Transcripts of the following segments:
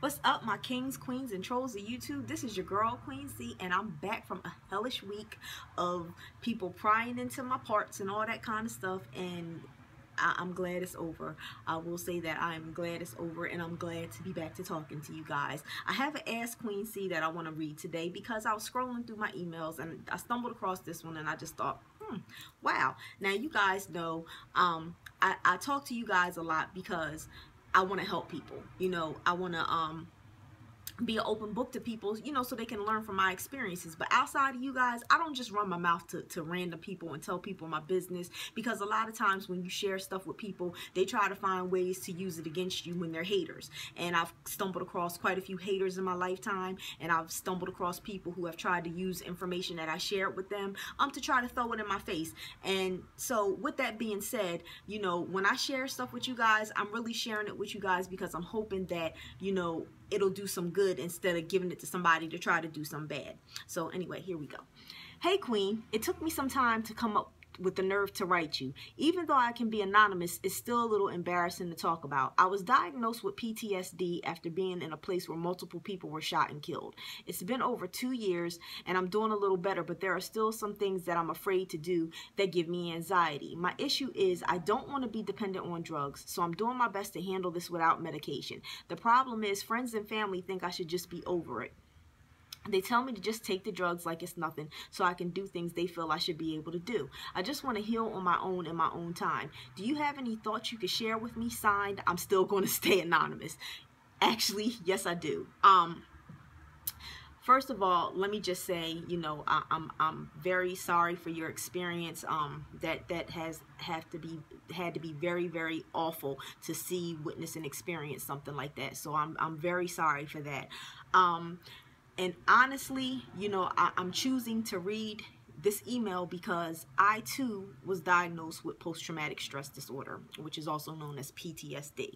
What's up, my kings, queens, and trolls of YouTube? This is your girl, Queen C, and I'm back from a hellish week of people prying into my parts and all that kind of stuff, and I am glad it's over. I will say that I'm glad it's over, and I'm glad to be back to talking to you guys. I have an Ask Queen C that I want to read today because I was scrolling through my emails, and I stumbled across this one, and I just thought, hmm, wow. Now, you guys know um, I, I talk to you guys a lot because I want to help people. You know, I want to um be an open book to people, you know, so they can learn from my experiences. But outside of you guys, I don't just run my mouth to, to random people and tell people my business because a lot of times when you share stuff with people, they try to find ways to use it against you when they're haters. And I've stumbled across quite a few haters in my lifetime, and I've stumbled across people who have tried to use information that I shared with them um to try to throw it in my face. And so with that being said, you know, when I share stuff with you guys, I'm really sharing it with you guys because I'm hoping that, you know, it'll do some good instead of giving it to somebody to try to do some bad. So anyway, here we go. Hey Queen, it took me some time to come up with the nerve to write you. Even though I can be anonymous, it's still a little embarrassing to talk about. I was diagnosed with PTSD after being in a place where multiple people were shot and killed. It's been over two years and I'm doing a little better, but there are still some things that I'm afraid to do that give me anxiety. My issue is I don't want to be dependent on drugs, so I'm doing my best to handle this without medication. The problem is friends and family think I should just be over it. They tell me to just take the drugs like it's nothing so I can do things they feel I should be able to do. I just want to heal on my own in my own time. Do you have any thoughts you could share with me? Signed, I'm still going to stay anonymous. Actually, yes, I do. Um, first of all, let me just say, you know, I, am I'm, I'm very sorry for your experience. Um, that that has have to be had to be very very awful to see, witness, and experience something like that. So I'm I'm very sorry for that. Um, and honestly, you know, I, I'm choosing to read this email because I too was diagnosed with post-traumatic stress disorder, which is also known as PTSD.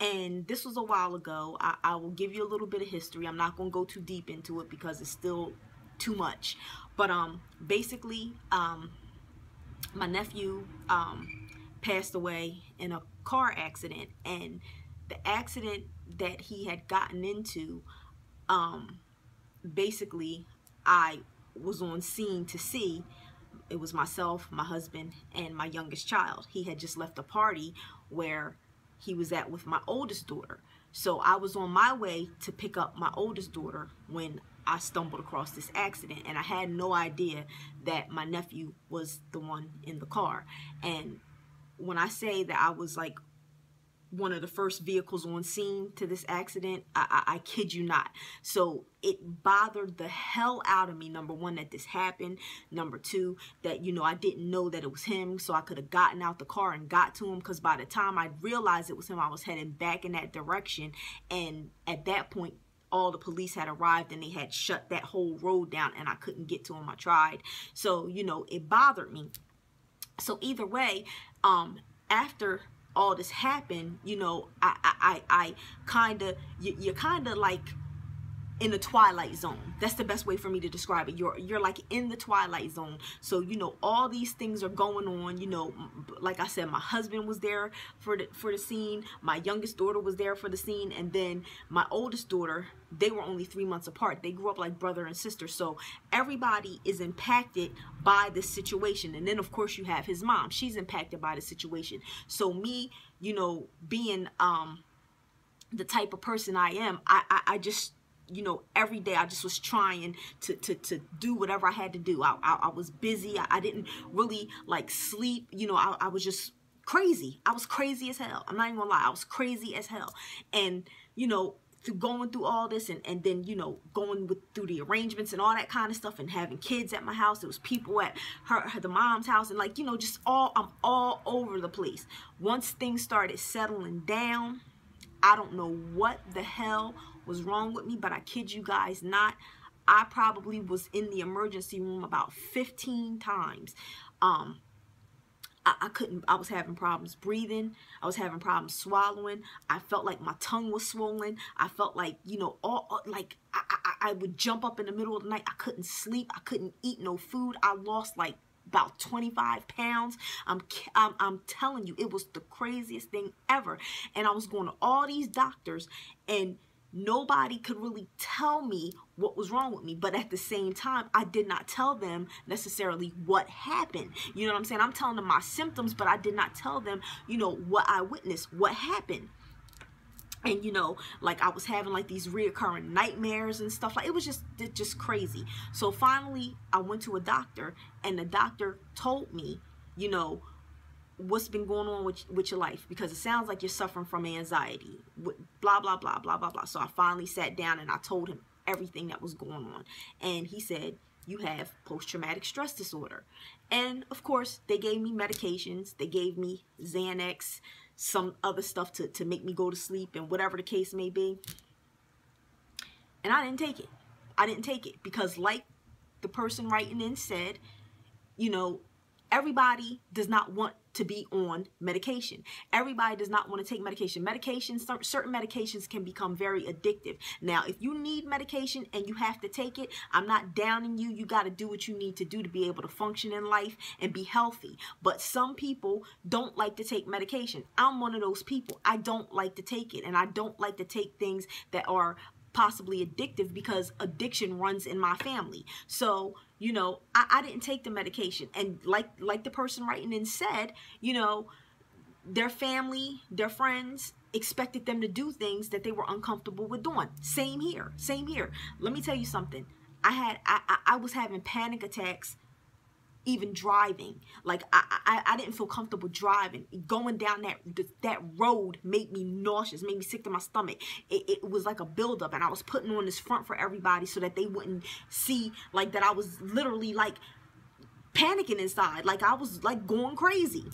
And this was a while ago. I, I will give you a little bit of history. I'm not going to go too deep into it because it's still too much. But um, basically, um, my nephew um, passed away in a car accident, and the accident that he had gotten into um, basically I was on scene to see it was myself, my husband, and my youngest child. He had just left a party where he was at with my oldest daughter. So I was on my way to pick up my oldest daughter when I stumbled across this accident and I had no idea that my nephew was the one in the car. And when I say that I was like one of the first vehicles on scene to this accident. I, I, I, kid you not. So it bothered the hell out of me, number one, that this happened. Number two, that, you know, I didn't know that it was him. So I could have gotten out the car and got to him because by the time I realized it was him, I was heading back in that direction. And at that point, all the police had arrived and they had shut that whole road down and I couldn't get to him. I tried. So, you know, it bothered me. So either way, um, after all this happened, you know, I I I, I kind of you, you're kind of like in the twilight zone. That's the best way for me to describe it. You're you're like in the twilight zone. So you know all these things are going on. You know, like I said, my husband was there for the for the scene. My youngest daughter was there for the scene, and then my oldest daughter. They were only three months apart. They grew up like brother and sister. So everybody is impacted by the situation. And then of course you have his mom. She's impacted by the situation. So me, you know, being um the type of person I am, I, I, I just you know, every day I just was trying to, to, to do whatever I had to do. I, I, I was busy. I, I, didn't really like sleep. You know, I, I was just crazy. I was crazy as hell. I'm not even gonna lie. I was crazy as hell. And, you know, through going through all this and, and then, you know, going with through the arrangements and all that kind of stuff and having kids at my house. There was people at her, her the mom's house and like, you know, just all, I'm all over the place. Once things started settling down, I don't know what the hell was wrong with me, but I kid you guys not. I probably was in the emergency room about 15 times. Um, I, I, couldn't, I was having problems breathing. I was having problems swallowing. I felt like my tongue was swollen. I felt like, you know, all like I, I, I would jump up in the middle of the night. I couldn't sleep. I couldn't eat no food. I lost like about 25 pounds. I'm, I'm, I'm telling you, it was the craziest thing ever. And I was going to all these doctors and nobody could really tell me what was wrong with me but at the same time i did not tell them necessarily what happened. You know what i'm saying? I'm telling them my symptoms but i did not tell them you know what i witnessed what happened. And you know like i was having like these reoccurring nightmares and stuff like it was just it just crazy. So finally i went to a doctor and the doctor told me you know what's been going on with, with your life? Because it sounds like you're suffering from anxiety blah blah blah blah blah blah. So i finally sat down and i told him everything that was going on. And he said you have post-traumatic stress disorder. And of course they gave me medications. They gave me xanax some other stuff to, to make me go to sleep and whatever the case may be. And i didn't take it. I didn't take it because like the person writing in said you know everybody does not want to be on medication. Everybody does not want to take medication. Medications, certain medications can become very addictive. Now, if you need medication and you have to take it, I'm not downing you. You got to do what you need to do to be able to function in life and be healthy. But some people don't like to take medication. I'm one of those people. I don't like to take it and I don't like to take things that are possibly addictive because addiction runs in my family. So, you know, I, I didn't take the medication. And like like the person writing in said, you know, their family, their friends expected them to do things that they were uncomfortable with doing. Same here. Same here. Let me tell you something. I had I, I, I was having panic attacks even driving. Like I, I, I didn't feel comfortable driving. Going down that that road made me nauseous, made me sick to my stomach. It, it was like a buildup, and I was putting on this front for everybody so that they wouldn't see like that I was literally like panicking inside, like I was like going crazy.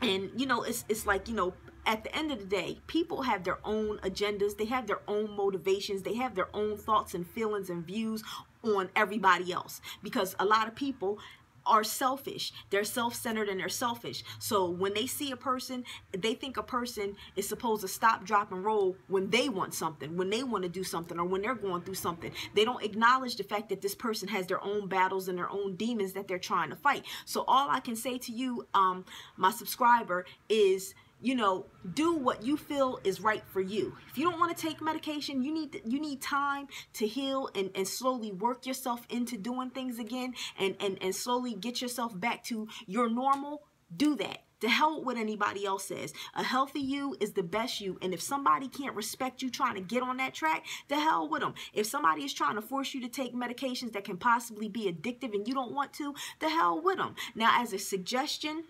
And you know, it's it's like you know, at the end of the day, people have their own agendas, they have their own motivations, they have their own thoughts and feelings and views on everybody else because a lot of people are selfish. They're self-centered and they're selfish. So when they see a person, they think a person is supposed to stop, drop, and roll when they want something, when they want to do something, or when they're going through something. They don't acknowledge the fact that this person has their own battles and their own demons that they're trying to fight. So all I can say to you, um, my subscriber, is you know do what you feel is right for you if you don't want to take medication you need you need time to heal and, and slowly work yourself into doing things again and, and and slowly get yourself back to your normal do that to hell what anybody else says. A healthy you is the best you. And if somebody can't respect you trying to get on that track, the hell with them. If somebody is trying to force you to take medications that can possibly be addictive and you don't want to, the hell with them. Now, as a suggestion,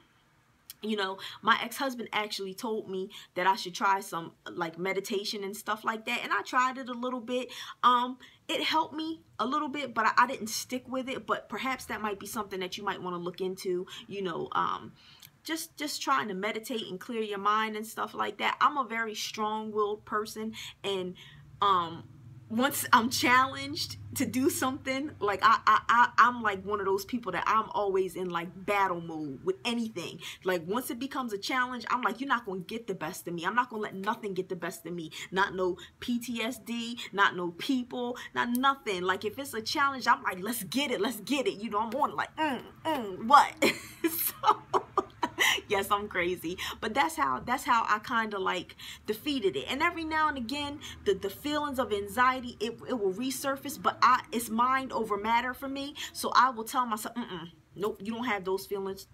you know my ex-husband actually told me that i should try some like meditation and stuff like that and i tried it a little bit. Um it helped me a little bit but I, I didn't stick with it but perhaps that might be something that you might want to look into you know um just just trying to meditate and clear your mind and stuff like that. I'm a very strong-willed person and um once I'm challenged to do something, like I, I, I, I'm like one of those people that I'm always in like battle mode with anything. Like once it becomes a challenge, I'm like, you're not to get the best of me. I'm not to let nothing get the best of me. Not no PTSD, not no people, not nothing. Like if it's a challenge, I'm like, let's get it, let's get it. You know, I'm on like, mm, mm, what? so yes, I'm crazy. But that's how that's how I kind of like defeated it. And every now and again, the, the feelings of anxiety, it, it will resurface, but I it's mind over matter for me. So I will tell myself, mm-mm, nope, you don't have those feelings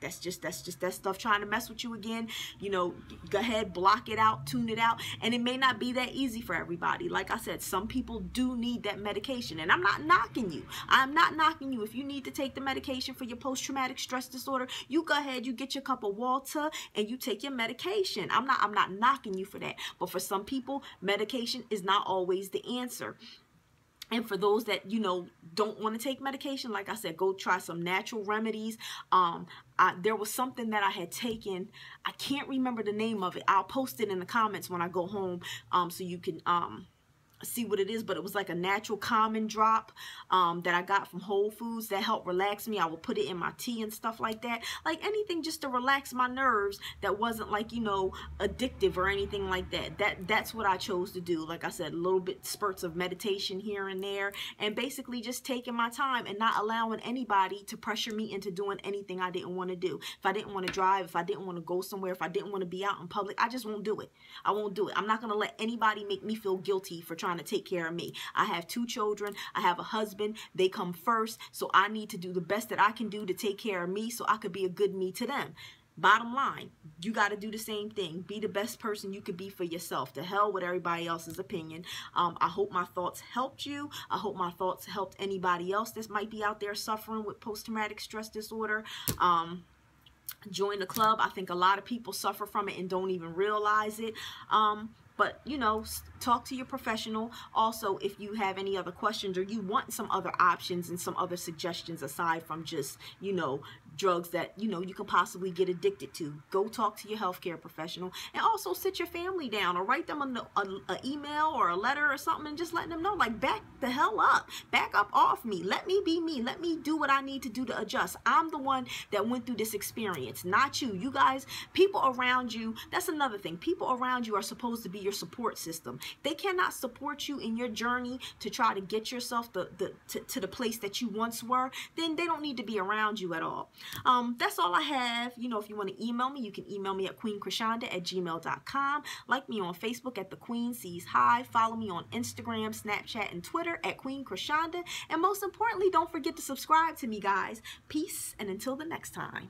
that's just that's just that stuff trying to mess with you again. You know go ahead block it out tune it out. And it may not be that easy for everybody. Like i said some people do need that medication. And i'm not knocking you. I'm not knocking you. If you need to take the medication for your post-traumatic stress disorder you go ahead you get your cup of water and you take your medication. I'm not i'm not knocking you for that. But for some people medication is not always the answer and for those that you know don't want to take medication like i said go try some natural remedies. Um I, there was something that i had taken i can't remember the name of it. I'll post it in the comments when i go home um so you can um see what it is, but it was like a natural common drop um, that I got from Whole Foods that helped relax me. I would put it in my tea and stuff like that. Like anything just to relax my nerves that wasn't like, you know, addictive or anything like that. That That's what I chose to do. Like I said, a little bit spurts of meditation here and there and basically just taking my time and not allowing anybody to pressure me into doing anything I didn't want to do. If I didn't want to drive, if I didn't want to go somewhere, if I didn't want to be out in public, I just won't do it. I won't do it. I'm not to let anybody make me feel guilty for trying trying to take care of me. I have two children. I have a husband. They come first. So I need to do the best that I can do to take care of me so I could be a good me to them. Bottom line, you got to do the same thing. Be the best person you could be for yourself. To hell with everybody else's opinion. Um, I hope my thoughts helped you. I hope my thoughts helped anybody else that might be out there suffering with post-traumatic stress disorder. Um, join the club. I think a lot of people suffer from it and don't even realize it. Um, but you know talk to your professional. Also if you have any other questions or you want some other options and some other suggestions aside from just you know drugs that you know you can possibly get addicted to. Go talk to your healthcare professional and also sit your family down or write them an email or a letter or something and just letting them know like back the hell up. Back up off me. Let me be me. Let me do what i need to do to adjust. I'm the one that went through this experience not you. You guys people around you that's another thing. People around you are supposed to be your support system. They cannot support you in your journey to try to get yourself the, the to, to the place that you once were. Then they don't need to be around you at all um, that's all I have. You know, if you want to email me, you can email me at queenchrishonda at gmail.com. Like me on Facebook at The Queen C's Hive. Follow me on Instagram, Snapchat, and Twitter at Queen Chrishonda. And most importantly, don't forget to subscribe to me, guys. Peace, and until the next time.